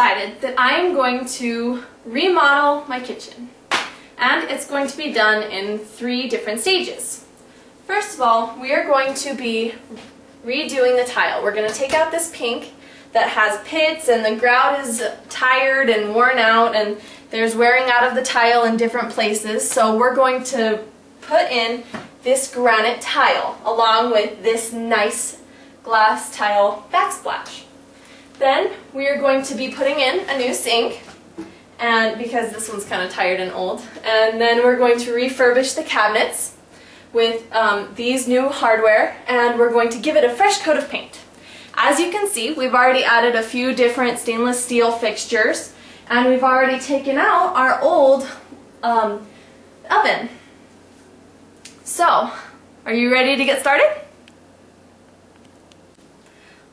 decided that I am going to remodel my kitchen. And it's going to be done in three different stages. First of all, we are going to be redoing the tile. We're going to take out this pink that has pits and the grout is tired and worn out and there's wearing out of the tile in different places. So we're going to put in this granite tile along with this nice glass tile backsplash. Then we are going to be putting in a new sink and because this one's kind of tired and old. And then we're going to refurbish the cabinets with um, these new hardware and we're going to give it a fresh coat of paint. As you can see, we've already added a few different stainless steel fixtures and we've already taken out our old um, oven. So, are you ready to get started?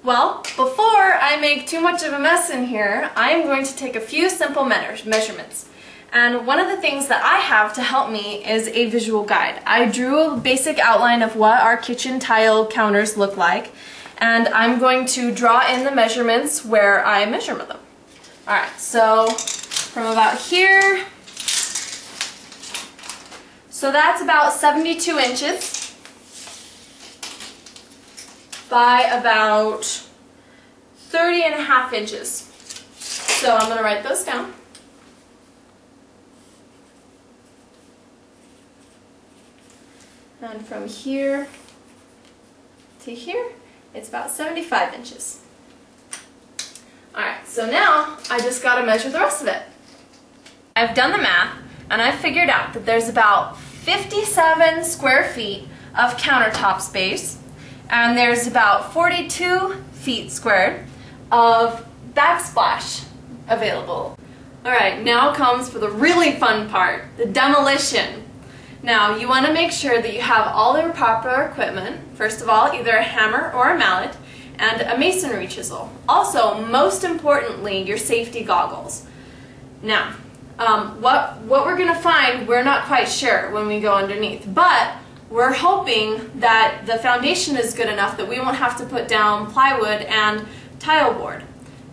Well, before I make too much of a mess in here, I am going to take a few simple measurements. And one of the things that I have to help me is a visual guide. I drew a basic outline of what our kitchen tile counters look like, and I'm going to draw in the measurements where I measure them. Alright, so from about here, so that's about 72 inches by about 30 and a half inches. So I'm going to write those down. And from here to here, it's about 75 inches. Alright, so now I just got to measure the rest of it. I've done the math and I've figured out that there's about 57 square feet of countertop space and there's about 42 feet squared of backsplash available. Alright, now comes for the really fun part, the demolition. Now, you want to make sure that you have all the proper equipment. First of all, either a hammer or a mallet, and a masonry chisel. Also, most importantly, your safety goggles. Now, um, what, what we're going to find, we're not quite sure when we go underneath, but we're hoping that the foundation is good enough that we won't have to put down plywood and tile board.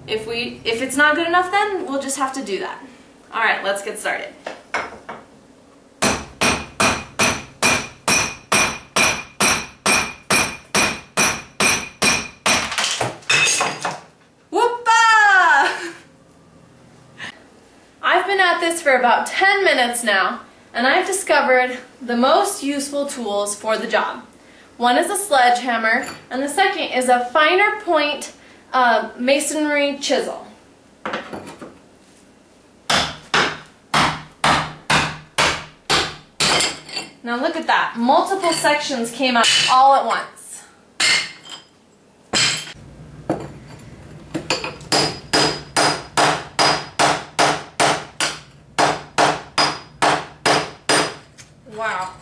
If, we, if it's not good enough then, we'll just have to do that. Alright, let's get started. I've been at this for about 10 minutes now, and I've discovered the most useful tools for the job. One is a sledgehammer, and the second is a finer point uh, masonry chisel. Now look at that. Multiple sections came out all at once. Wow.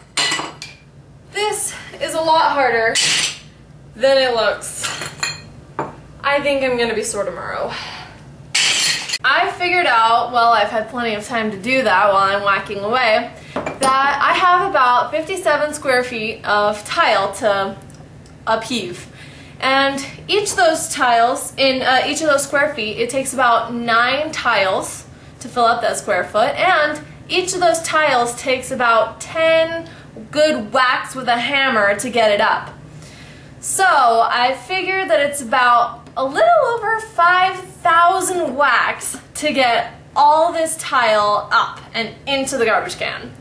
This is a lot harder than it looks. I think I'm gonna be sore tomorrow. I figured out, well I've had plenty of time to do that while I'm whacking away, that I have about 57 square feet of tile to upheave. And each of those tiles, in uh, each of those square feet, it takes about nine tiles to fill up that square foot, and each of those tiles takes about 10 good whacks with a hammer to get it up. So I figured that it's about a little over 5,000 whacks to get all this tile up and into the garbage can.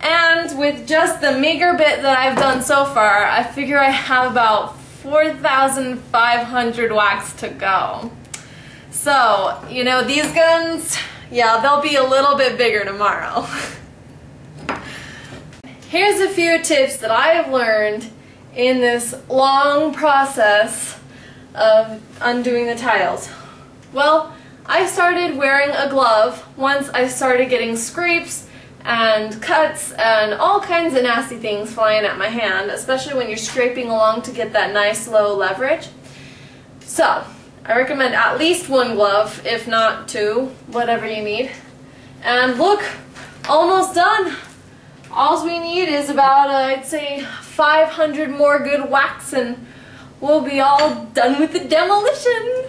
And with just the meager bit that I've done so far, I figure I have about 4,500 whacks to go. So, you know, these guns, yeah, they'll be a little bit bigger tomorrow. Here's a few tips that I have learned in this long process of undoing the tiles. Well, I started wearing a glove once I started getting scrapes and cuts and all kinds of nasty things flying at my hand, especially when you're scraping along to get that nice low leverage. So, I recommend at least one glove, if not two, whatever you need. And look, almost done. All we need is about, uh, I'd say, 500 more good whacks and we'll be all done with the demolition.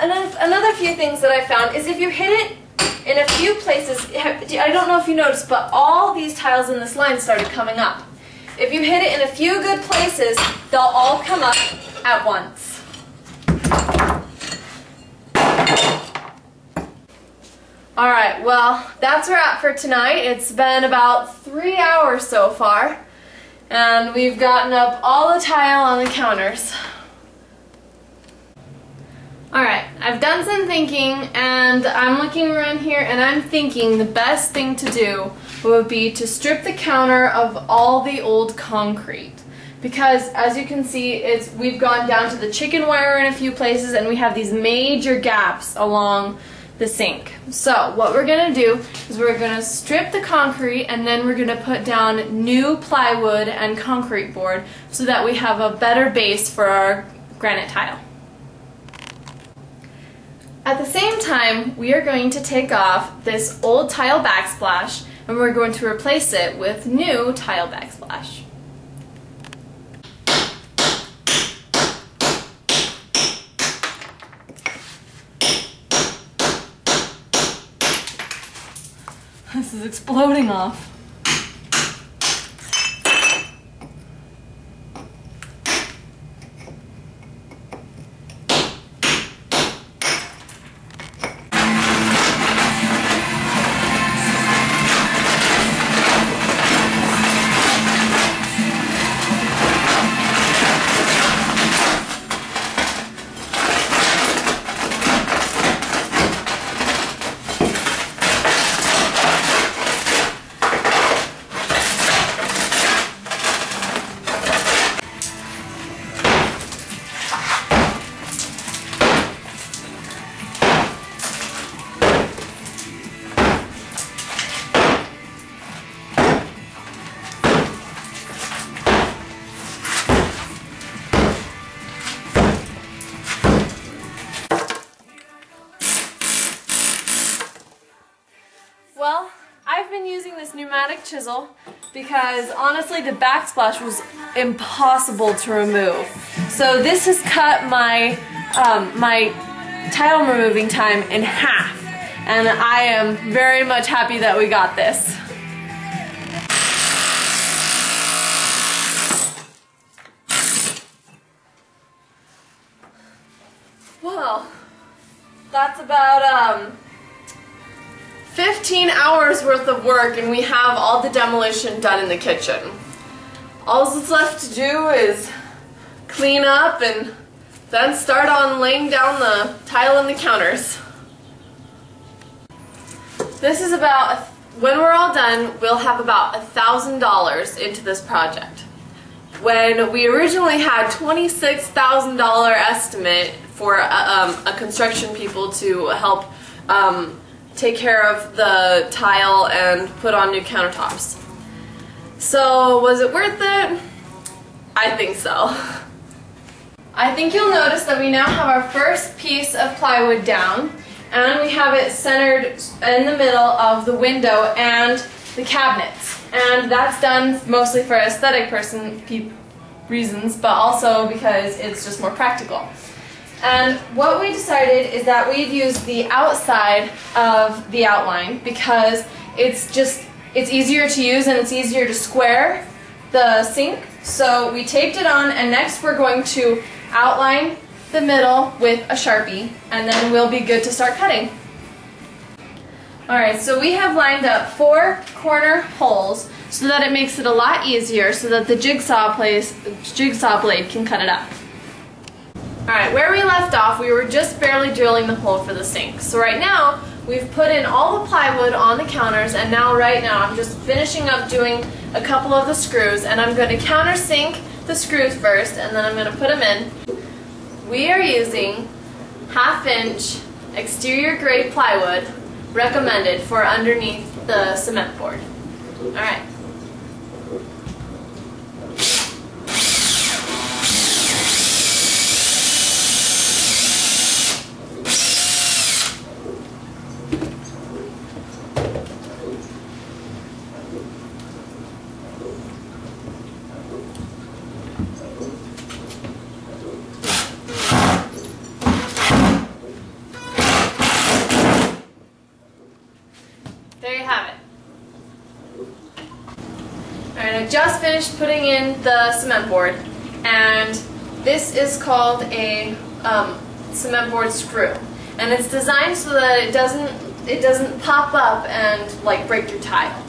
Another few things that I found is if you hit it in a few places, I don't know if you noticed, but all these tiles in this line started coming up. If you hit it in a few good places, they'll all come up at once. Alright, well, that's where at for tonight. It's been about three hours so far, and we've gotten up all the tile on the counters. Alright, I've done some thinking and I'm looking around here and I'm thinking the best thing to do would be to strip the counter of all the old concrete. Because as you can see, it's we've gone down to the chicken wire in a few places and we have these major gaps along the sink. So what we're going to do is we're going to strip the concrete and then we're going to put down new plywood and concrete board so that we have a better base for our granite tile. At the same time, we are going to take off this old tile backsplash and we're going to replace it with new tile backsplash. This is exploding off. Well, I've been using this pneumatic chisel because honestly the backsplash was impossible to remove. So this has cut my, um, my tile removing time in half and I am very much happy that we got this. Well, that's about um, 15 hours worth of work and we have all the demolition done in the kitchen. All that's left to do is clean up and then start on laying down the tile in the counters. This is about, when we're all done, we'll have about a $1,000 into this project. When we originally had $26,000 estimate for a, um, a construction people to help um, take care of the tile and put on new countertops. So was it worth it? I think so. I think you'll notice that we now have our first piece of plywood down and we have it centered in the middle of the window and the cabinets. And that's done mostly for aesthetic person reasons, but also because it's just more practical. And what we decided is that we'd use the outside of the outline because it's just, it's easier to use and it's easier to square the sink. So we taped it on and next we're going to outline the middle with a Sharpie and then we'll be good to start cutting. Alright, so we have lined up four corner holes so that it makes it a lot easier so that the jigsaw, place, jigsaw blade can cut it up. Alright, where we left off, we were just barely drilling the hole for the sink. So right now, we've put in all the plywood on the counters, and now right now I'm just finishing up doing a couple of the screws, and I'm going to countersink the screws first, and then I'm going to put them in. We are using half inch exterior grade plywood recommended for underneath the cement board. Alright. Just finished putting in the cement board, and this is called a um, cement board screw, and it's designed so that it doesn't it doesn't pop up and like break your tile.